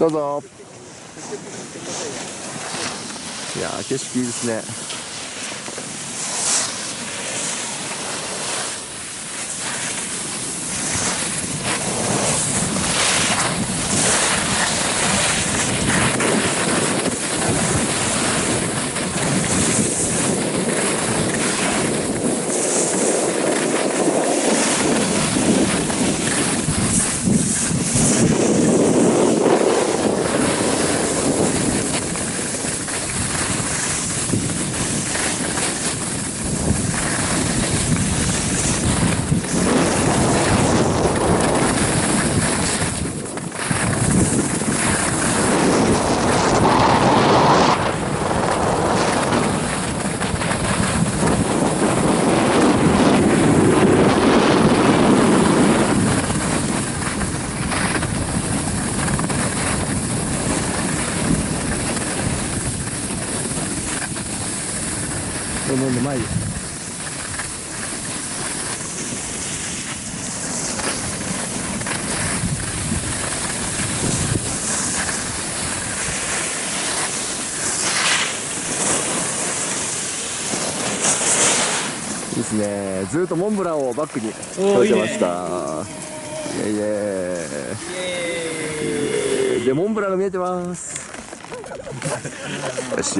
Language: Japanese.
どうぞ。いやー景色いいですねどんどんどん前にいいですね。ずっとモンブランをバックにおー立てました。イエイイエイ。でモンブランが見えてます。よし。